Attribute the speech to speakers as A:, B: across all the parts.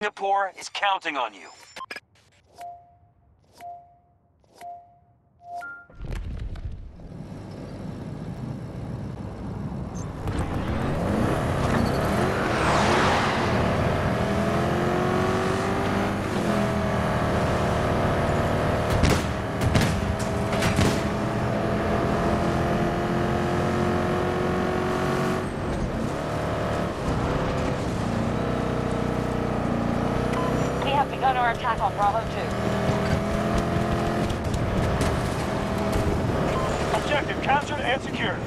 A: Singapore is counting on you.
B: We have begun our attack on Bravo 2.
A: Objective captured and secured.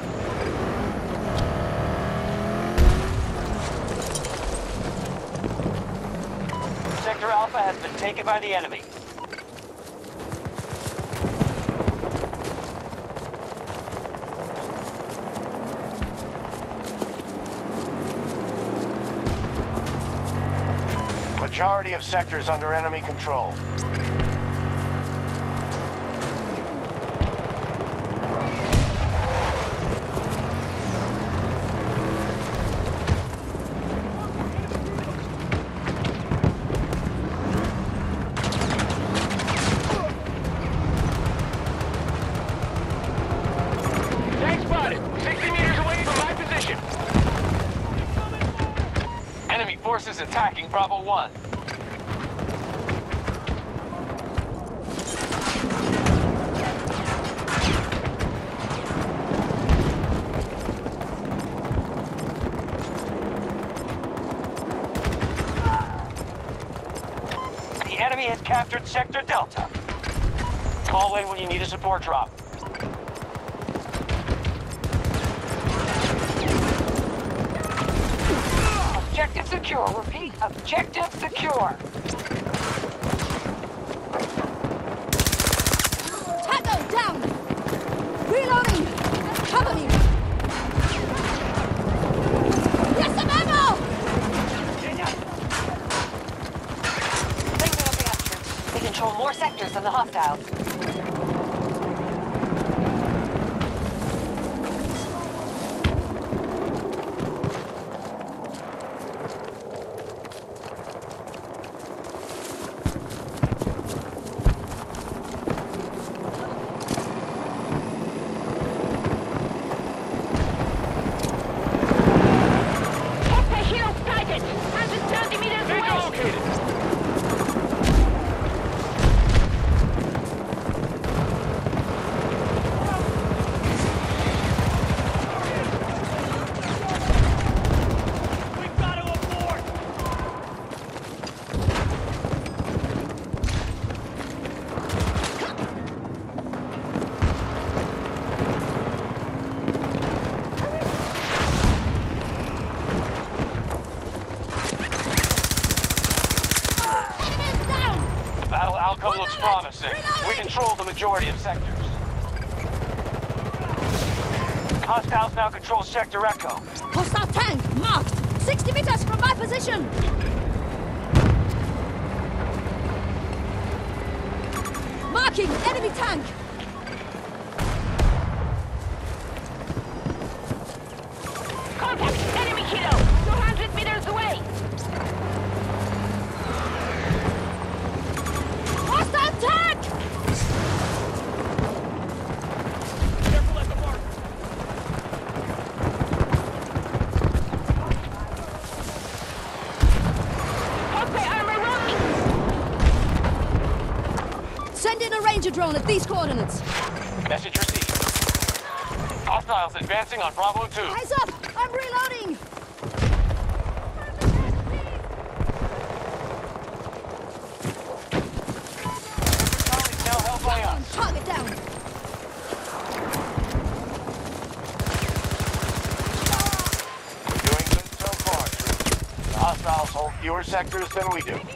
A: Sector Alpha has been taken by the enemy.
C: Majority of sectors under enemy control.
A: Enemy has captured Sector Delta. Call in when you need a support drop.
B: Objective secure. Repeat, objective secure.
D: Tango down! Reloading! Cover me! Get some ammo!
B: Signal captured. We control than the hostiles.
A: Majority of sectors. Hostiles now control Sector Echo.
D: Hostile tank marked! 60 meters from my position! Marking enemy tank! In a ranger drone at these coordinates.
A: Message received. Hostiles advancing on Bravo 2.
D: Eyes up! I'm reloading!
A: Charlie's now held by
D: Down, target down!
C: We're doing good so far. The hostiles hold fewer sectors than we do.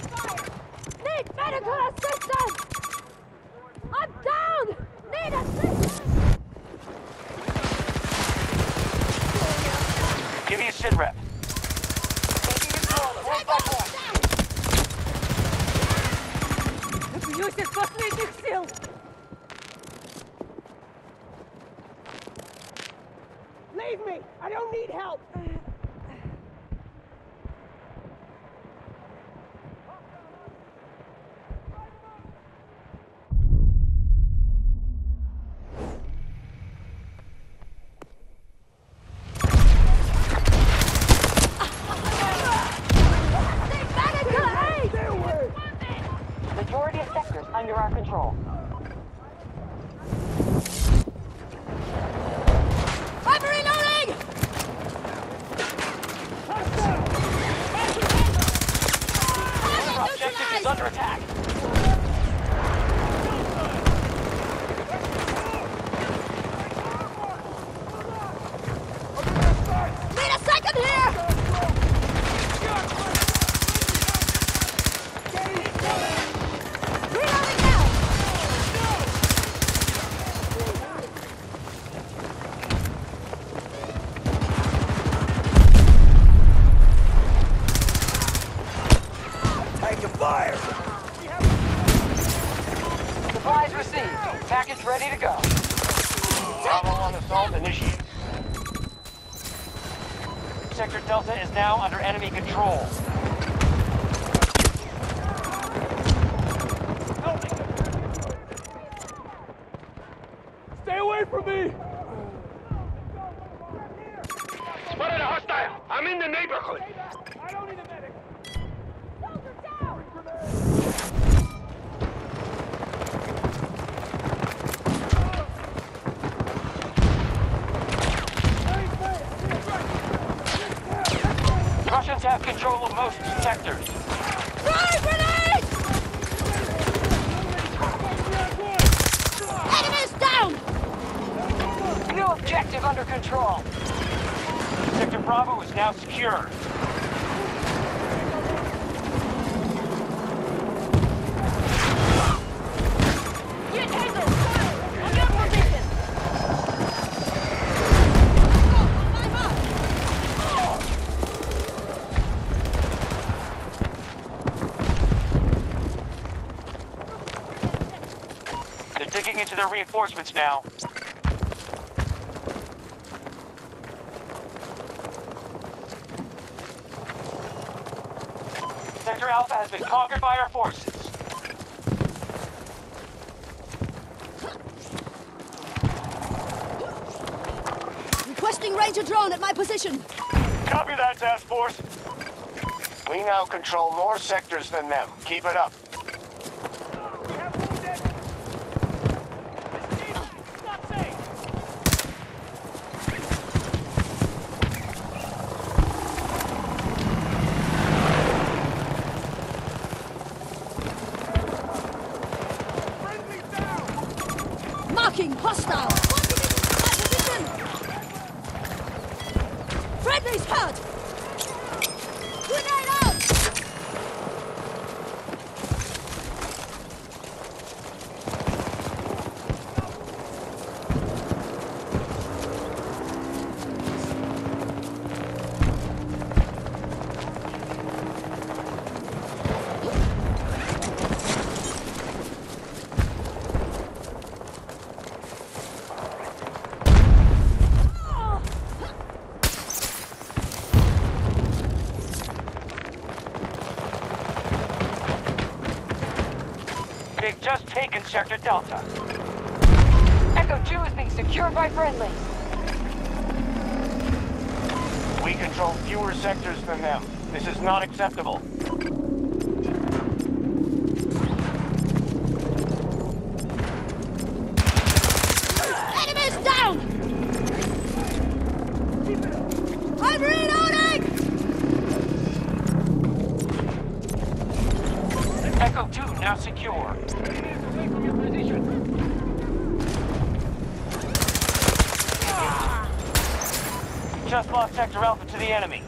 D: Now
A: under enemy control.
E: Stay away from me!
C: Spotted a hostile! I'm in the neighborhood!
E: I don't need a medic!
A: Russians have control of most sectors.
D: Fire grenade! Enemies down!
A: New objective under control. Sector Bravo is now secure. They're their reinforcements now. Sector Alpha has been conquered by our forces.
D: Requesting Ranger drone at my position.
A: Copy that, task force.
C: We now control more sectors than them. Keep it up.
A: Just Sector Delta.
B: Echo 2 is being secured by friendlies.
C: We control fewer sectors than them. This is not acceptable.
D: Enemies down! I'm reloading!
A: Echo 2 now secure. Just lost Sector Alpha to the enemy.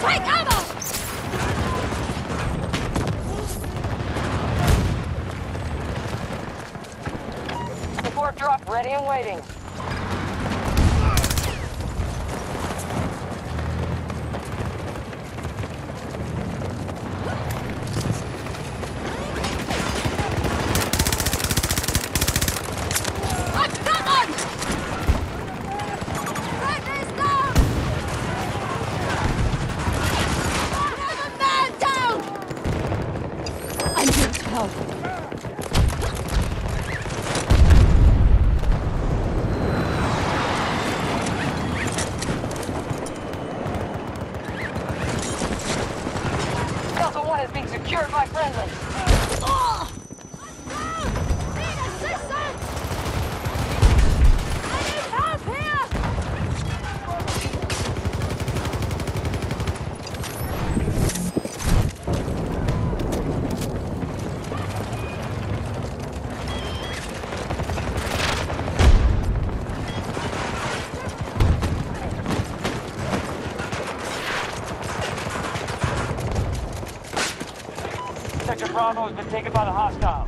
D: Take ammo!
B: Support drop ready and waiting.
A: Health. Bravo has been taken by the
B: hostile.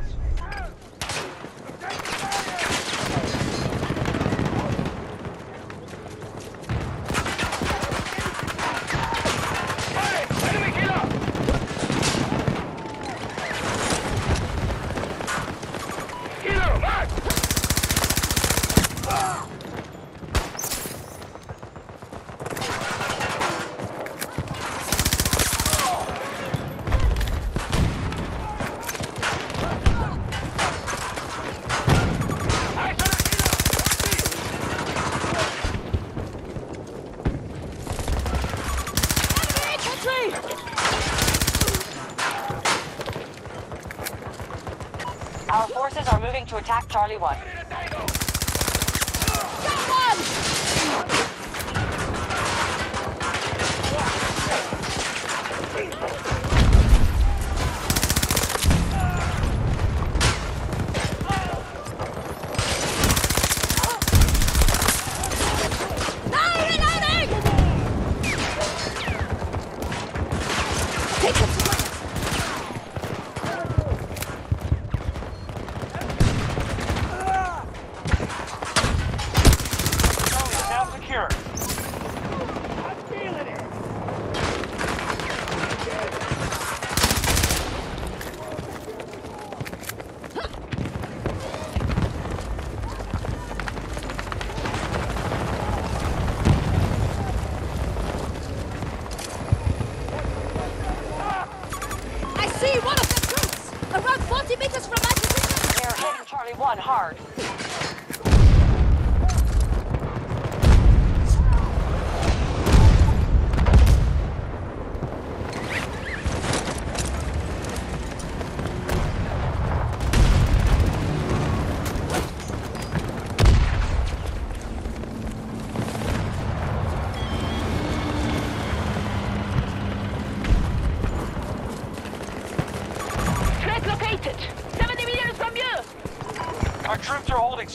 B: Charlie 1. Charlie 1 hard.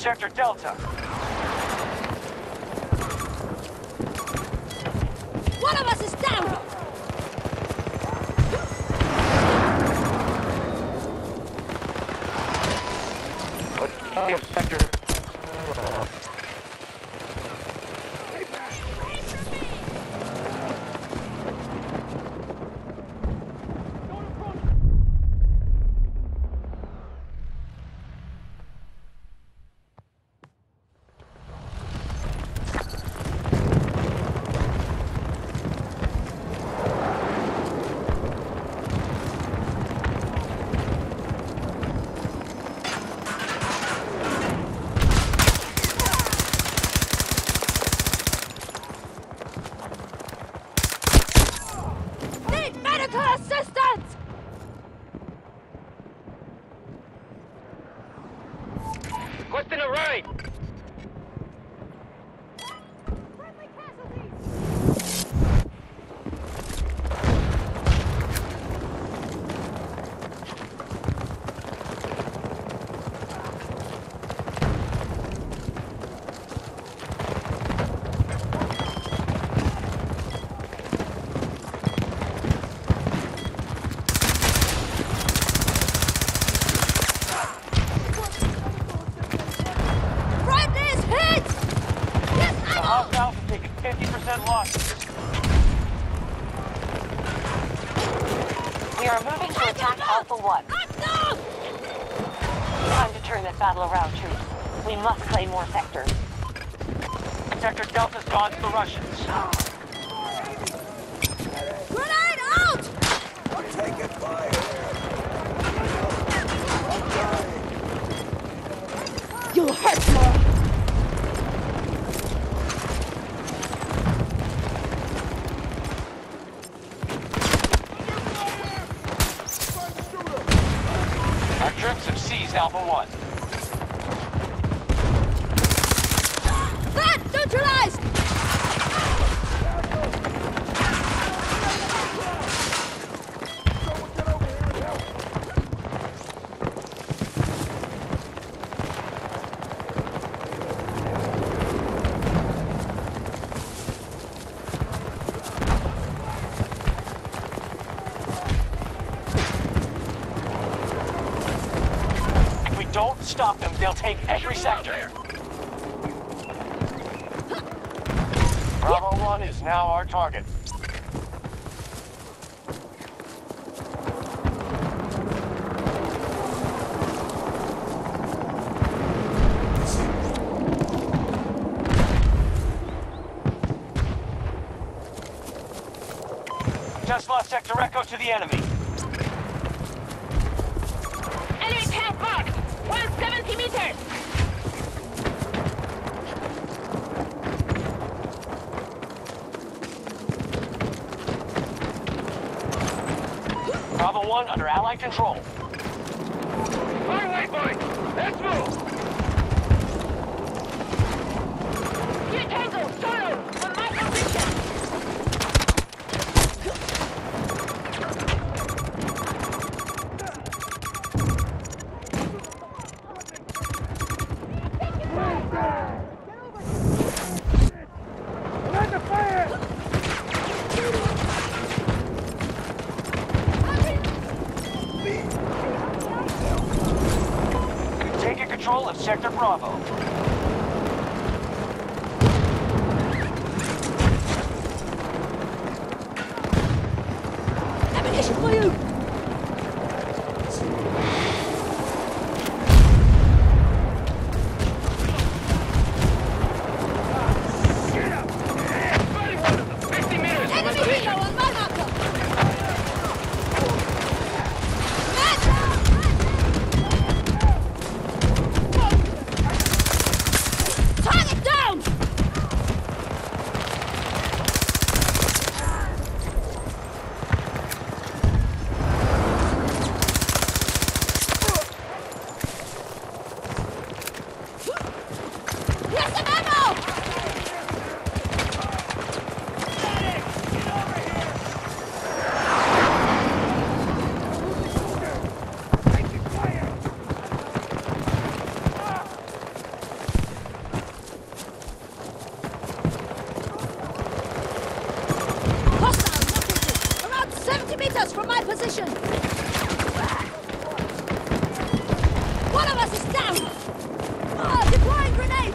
A: Sector Delta. Stop them. They'll take every sector.
C: Bravo 1 is now our target.
A: Just lost Sector Echo to the enemy.
B: Enemy
A: under Allied control. Sector Bravo.
D: Ammunition for you!
E: Get up! Everybody one of them! 50 meters! from my
D: Enemy
E: position.
D: helo on my marker! Man! Target down! Here's some ammo! Hostile located around 70 meters from my position. One of us is down. Ah, deploying grenade.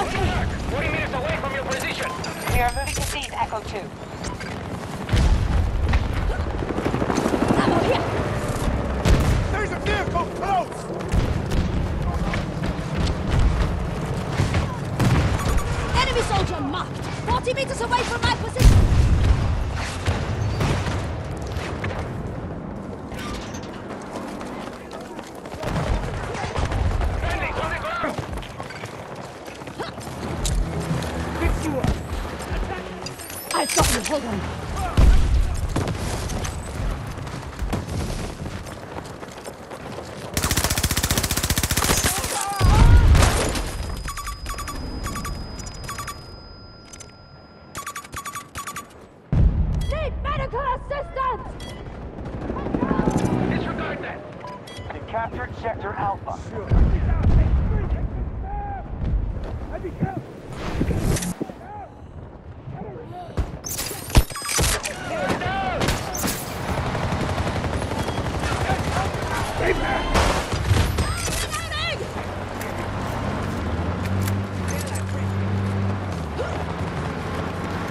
D: Okay.
E: 40 meters away from your position!
B: We are moving to seize Echo 2.
D: Ammo here.
C: There's a vehicle close!
D: Enemy soldier marked. 40 meters away from my position. Medical assistance!
E: Disregard that!
A: They captured Sector Alpha.
D: Reloading!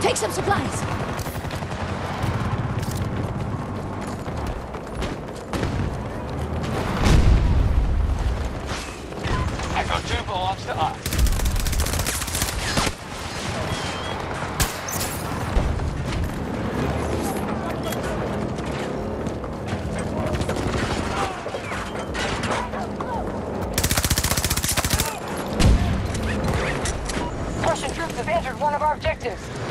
D: Take some supplies.
B: One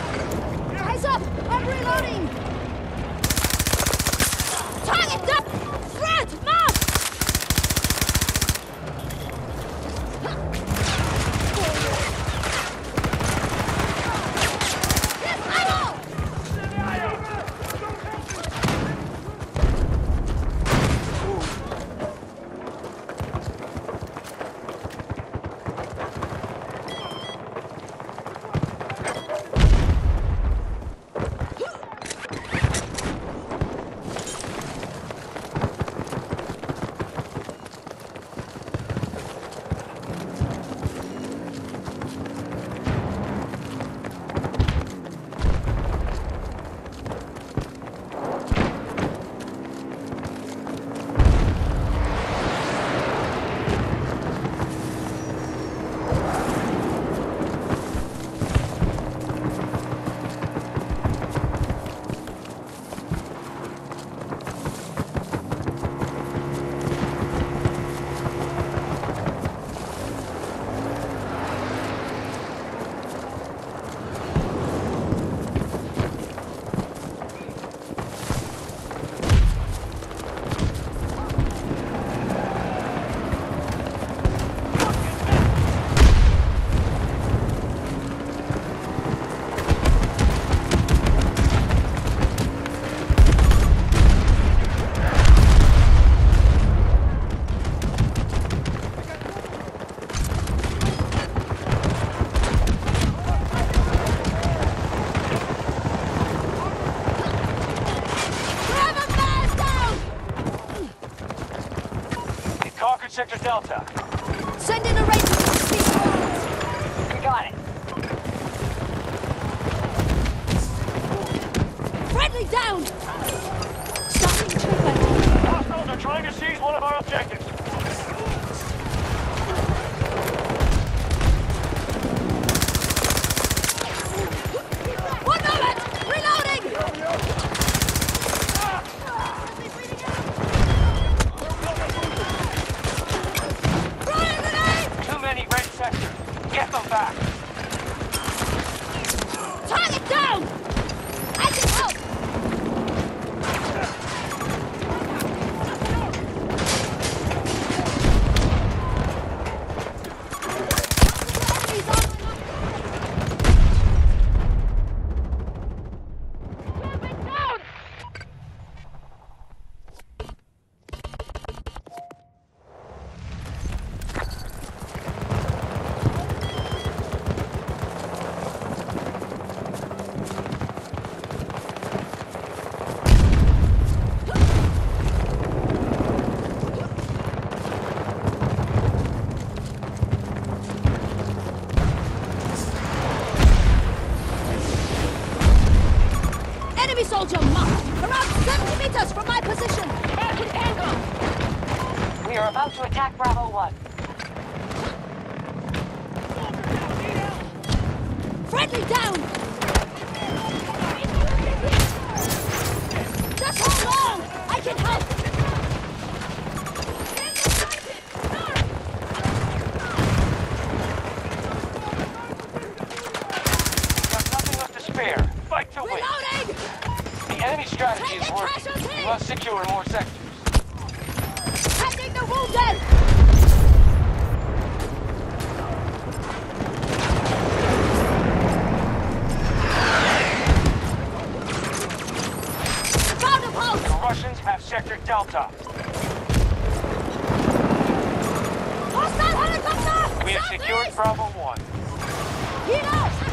D: soldier marked, around 70 meters from my position.
B: Back in. We are about to attack Bravo 1.
D: Friendly down! Just hold on! I can help!
A: Russians have Sector Delta. We have secured Bravo 1.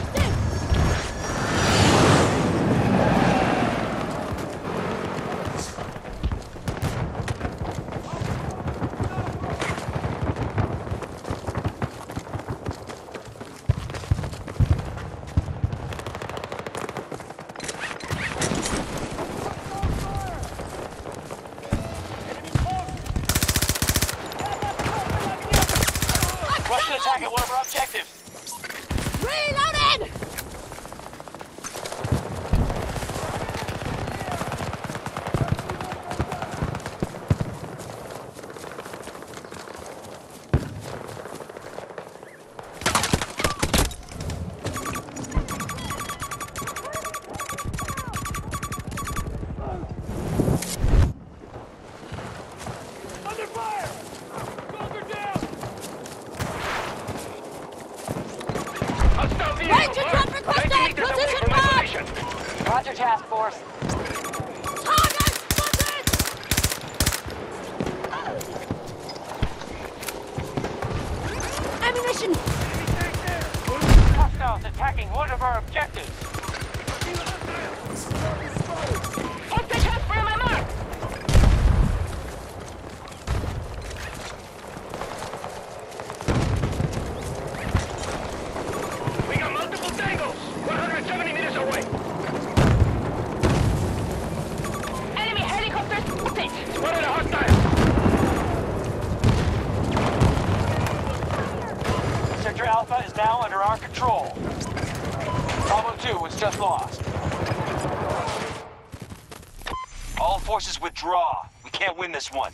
A: just lost. All forces withdraw. We can't win this one.